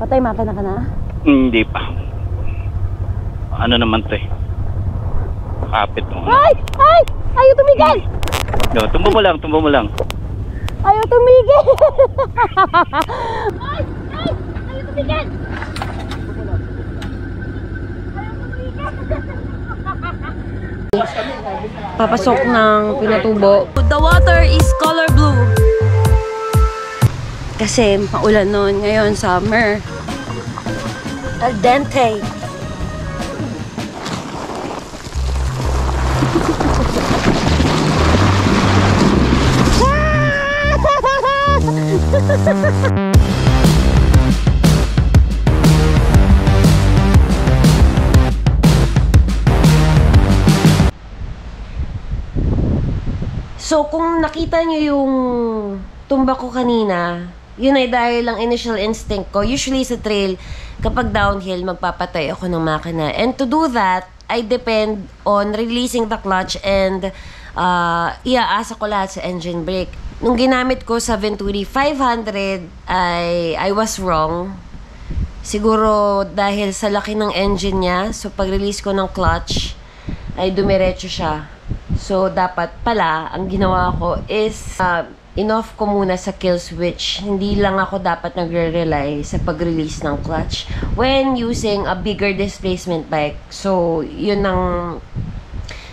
Patay makina ka na? Hindi pa. Ano naman to eh. Kapit mo. Ay! Ay! Ayaw tumigil! No, tumbo mo lang, tumbo mo lang. Ayaw tumigil! ay! Ay! Ayaw tumigil! Papasok ng pinatubo. The water is color blue. Kasi maulan noon ngayon, summer. Al dente. So, kung nakita nyo yung tumba ko kanina, yun ay dahil lang initial instinct ko. Usually sa trail, kapag downhill, magpapatay ako ng makina. And to do that, I depend on releasing the clutch and uh, iaasa ko lahat sa engine brake. Nung ginamit ko sa Venturi 500, I, I was wrong. Siguro dahil sa laki ng engine niya, so pag-release ko ng clutch, ay dumiretso siya. So, dapat pala, ang ginawa ko is, uh, in-off ko muna sa kill switch. Hindi lang ako dapat nagre-rely sa pag-release ng clutch when using a bigger displacement bike. So, yun ang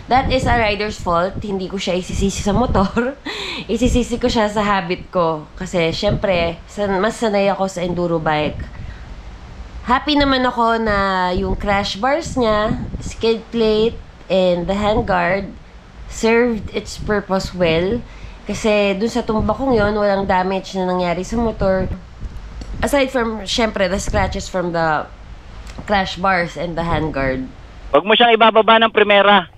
That is a rider's fault. Hindi ko siya isisisi sa motor. isisisi ko siya sa habit ko. Kasi, syempre, mas sanay ako sa enduro bike. Happy naman ako na yung crash bars niya, skid plate, and the handguard served its purpose well. Kasi dun sa tumba kong yon walang damage na nangyari sa motor. Aside from, syempre, the scratches from the crash bars and the handguard. Huwag mo siyang ibababa ng primera.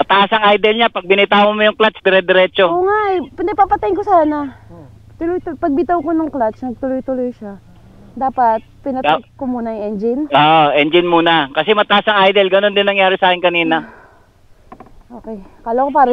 Mataas ang idle niya. Pag binitawan mo yung clutch, dire-diretso. Oo nga eh. Pinapapatayin ko sana. Tuloy, tuloy, pag bitaw ko ng clutch, nagtuloy-tuloy siya. Dapat, pinatay Yeah. ko muna yung engine. Ah, engine muna. Kasi mataas ang idle. Ganon din nangyari sa akin kanina. Okay. Kala ko para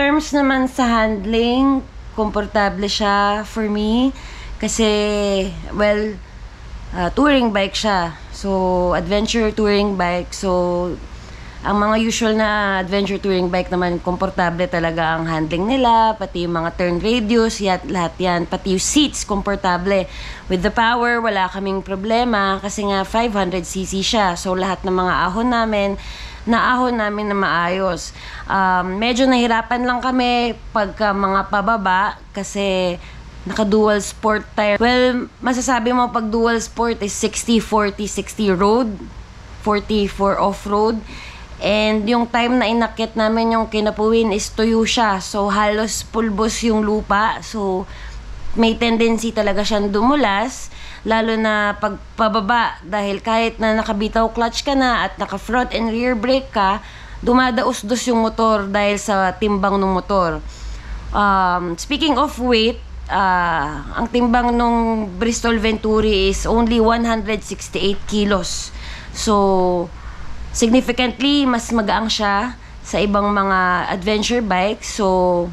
Terms naman sa handling, komportable siya for me. Kasi, well, uh, touring bike siya. So, adventure touring bike. So, ang mga usual na adventure touring bike naman, komportable talaga ang handling nila, pati yung mga turn radius, yat, lahat yan. Pati yung seats, komportable. With the power, wala kaming problema kasi nga 500cc siya. So, lahat ng mga ahon namin, naahon namin na maayos. Um, medyo nahirapan lang kami pagka mga pababa kasi naka-dual sport tire. Well, masasabi mo pag dual sport is 60, 40, 60 road, 40 for off-road. And yung time na inakit namin yung kinapuwin is tuyo siya. So, halos pulbos yung lupa. So, may tendency talaga siyang dumulas. Lalo na pagpababa. Dahil kahit na nakabitaw clutch ka na at naka front and rear brake ka, dumadaos-dos yung motor dahil sa timbang ng motor. Um, speaking of weight, ah, ang timbang nung Bristol Venturi is only 168 kilos. So, significantly mas magaang siya sa ibang mga adventure bikes. So,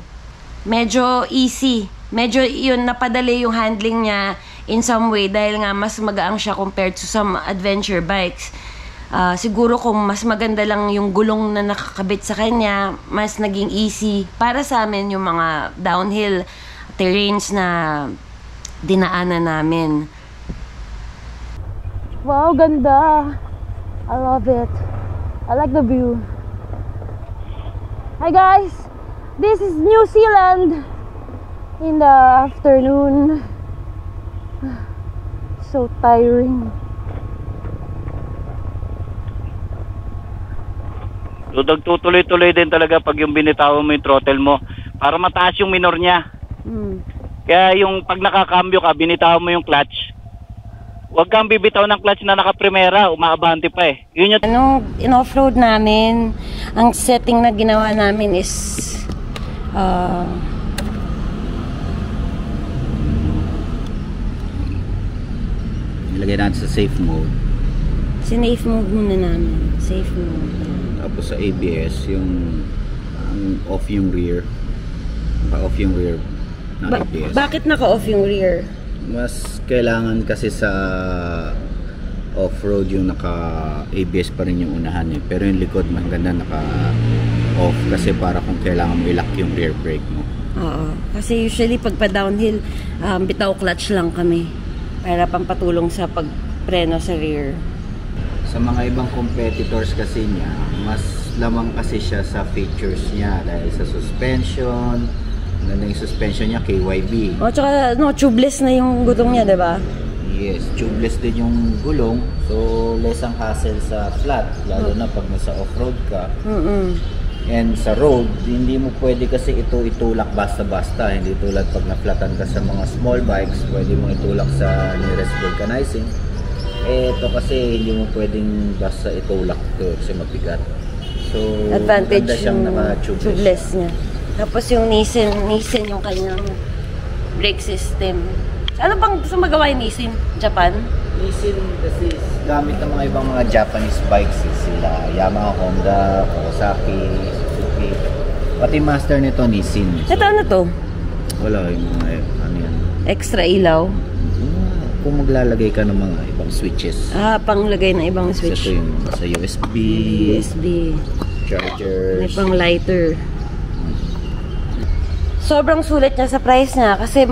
medyo easy. Medyo yun napadali yung handling niya in some way dahil nga mas magaang siya compared to some adventure bikes. Ah, siguro kung mas maganda lang yung gulong na nakakabit sa kanya, mas naging easy para sa amin yung mga downhill terrains na dinaanan namin. Wow, ganda. I love it. I like the view. Hi guys, this is New Zealand in the afternoon. So tiring. Dudog tutuloy-tuloy din talaga pag yung binitawan mo yung throttle mo para mataas yung minor niya. Hmm. Kaya yung pag nakakambyo ka, binitawan mo yung clutch. Huwag kang bibitaw ng clutch na naka-primera, umaabante pa eh. Yun yung Anong in-offroad namin, ang setting na ginawa namin is uh, Nilagay natin sa safe mode. sinafe mode muna namin. Safe mode. Tapos sa ABS, yung ang off yung rear. Naka-off yung rear ng Ba- ABS. bakit naka-off yung rear? Mas kailangan kasi sa off-road yung naka-ABS pa rin yung unahan eh. Pero yung likod, mas ganda naka-off kasi para kung kailangan mo i-lock yung rear brake mo. Oo. Kasi usually pag pa-downhill, um, bitaw clutch lang kami. Para pampatulong sa pagpreno sa rear. Sa mga ibang competitors kasi niya, mas lamang kasi siya sa features niya dahil sa suspension, ganda yung suspension niya, KYB. O, tsaka, no, tubeless na yung gutong niya, di ba? Yes, tubeless din yung gulong. So, less ang hassle sa flat. Lalo na pag nasa off-road ka. Mm-mm. And sa road, hindi mo pwede kasi ito itulak basta-basta. Hindi tulad pag na-flatan ka sa mga small bikes, pwede mo itulak sa nearest vulcanizing. Eh, ito kasi hindi mo pwedeng basta itulak to kasi mabigat. So, Advantage siyang yung naka-tubeless. tubeless niya. Tapos yung Nissan, Nissan yung kanyang brake system. Ano bang gusto magawa yung Nissan? Japan? Nissin kasi gamit ng mga ibang mga Japanese bikes eh, sila Yamaha, Honda, Kawasaki, Suzuki. Pati master nito Nissin. Ito ano to? Wala yung mga ano yan. Extra ilaw? Mga- Kung maglalagay ka ng mga ibang switches. Ah, panglagay ng ibang Kasi ito switch. yung sa USB, USB. May chargers. pang lighter. Sobrang sulit niya sa price niya kasi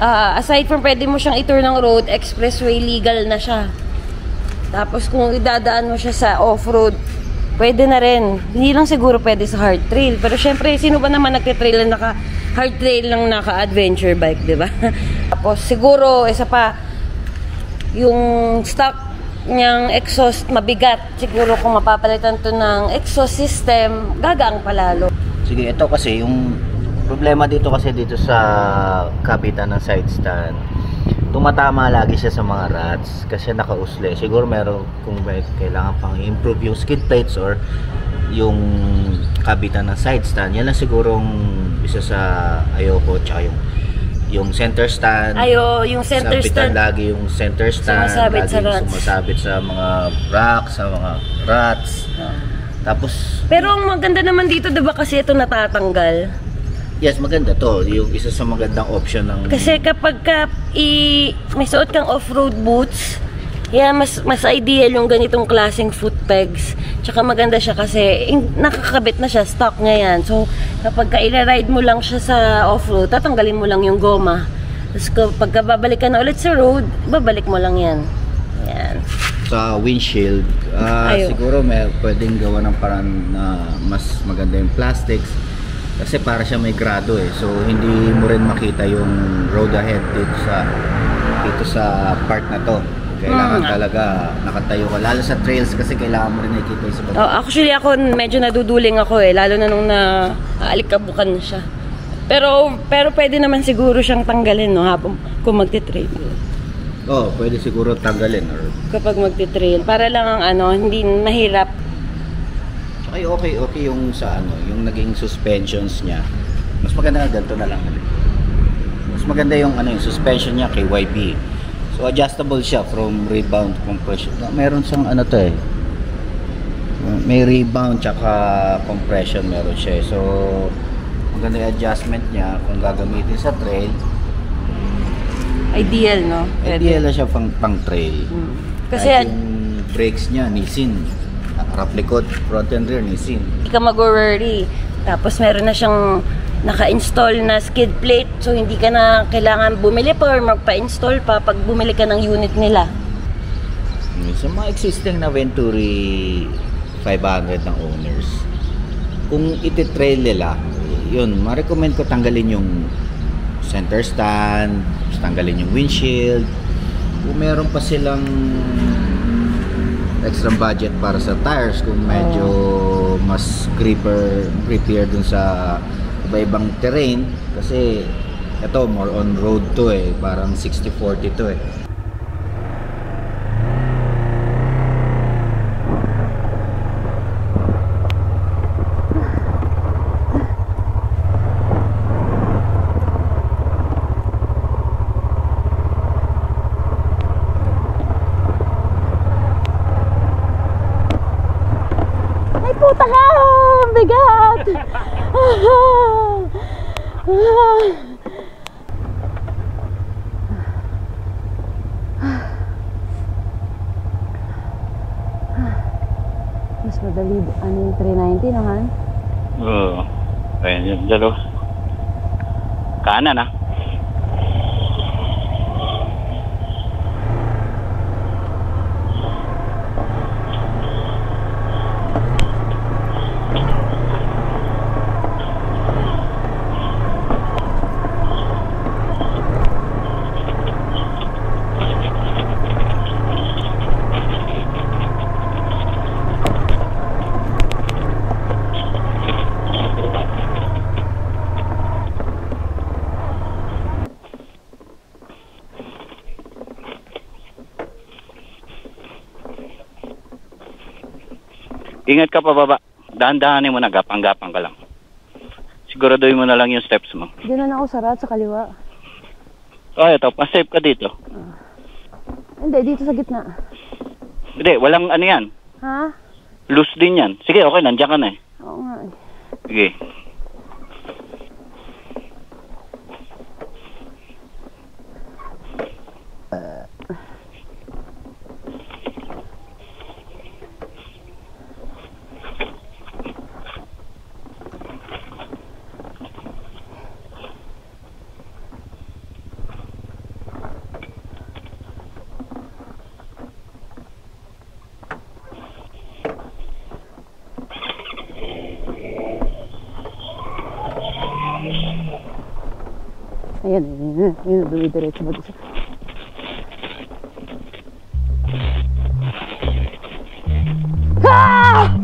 ah, aside from pwede mo siyang itour ng road, expressway legal na siya. Tapos kung idadaan mo siya sa off-road, pwede na rin. Hindi lang siguro pwede sa hard trail. Pero syempre, sino ba naman nagtitrail na naka hard trail lang naka-adventure bike, di ba? Tapos siguro, isa pa, yung stock niyang exhaust mabigat. Siguro kung mapapalitan to ng exhaust system, gagaang palalo. Sige, ito kasi yung problema dito kasi dito sa kabitan ng side stand. Tumatama lagi siya sa mga rats kasi nakausli. Siguro meron kung may kailangan pang improve yung skid plates or yung kabitan ng side stand. Yan lang sigurong isa sa ayoko tsaka yung yung center stand. Ayo, yung center Sabitan stand. lagi yung center stand. Sumasabit sa rats. Sumasabit sa mga racks, sa mga rats. Tapos Pero ang maganda naman dito, 'di ba kasi ito natatanggal? Yes, maganda to. Yung isa sa magandang option ng... Kasi kapag ka i may suot kang off-road boots, yeah, mas mas ideal yung ganitong klaseng foot pegs. Tsaka maganda siya kasi in, nakakabit na siya, stock niya yan. So, kapag ka i-ride mo lang siya sa off-road, tatanggalin mo lang yung goma. Tapos kapag ka babalik ka na ulit sa road, babalik mo lang yan. Yan. Sa windshield, Ayo. siguro may pwedeng gawa ng parang na mas maganda yung plastics. Kasi para siya may grado eh. So, hindi mo rin makita yung road ahead dito sa dito sa part na to. Kailangan Hmm. talaga nakatayo ka. Lalo sa trails kasi kailangan mo rin nakikita yung sa baba. Oh, actually ako medyo naduduling ako eh lalo na nung na aalikabukan na siya. Pero pero pwede naman siguro siyang tanggalin no habang kung magte-trail. Oh, pwede siguro tanggalin or Kapag magte-trail para lang ang ano hindi mahirap. Ay, okay, okay yung sa ano, yung naging suspensions niya. Mas maganda nga ganito na lang. Mas maganda yung ano, yung suspension niya kay YB. So adjustable siya from rebound compression. Na- Meron siyang ano to eh. May rebound tsaka compression meron siya. eh. So maganda yung adjustment niya kung gagamitin sa trail. Ideal no. Ideal na siya pang, pang trail. Hmm. Kasi Kahit yung brakes niya, Nissin. Harap likod, front and rear, Nissin. hindi ka mag-worry. Tapos meron na siyang naka-install na skid plate. So hindi ka na kailangan bumili pa or magpa-install pa pag bumili ka ng unit nila. Sa mga existing na Venturi 500 ng owners, kung ititrail nila, yun, ma-recommend ko tanggalin yung center stand, tanggalin yung windshield. Kung meron pa silang extra budget para sa tires, kung medyo mas gripper, grippier dun sa iba-ibang terrain, kasi ito, more on road to eh, parang 60-40 to eh. Ay, puta ka! Ang bigat! Mas madali, ano yung 390 naman? Oo. Ayun yun, dalo. Kanan ah. Ingat ka pa baba. Dahan-dahanin mo na, gapang-gapang ka lang. Siguraduhin mo na lang yung steps mo. Diyan na ako sa rat, sa kaliwa. Oh, ito, pa-safe ka dito. Hindi, dito sa gitna. Hindi, walang ano yan. Ha? Loose din yan. Sige, okay, nandiyan ka na eh. Oo nga eh. Sige. 얘는, 얘는 너희들을 집어주세요. 아!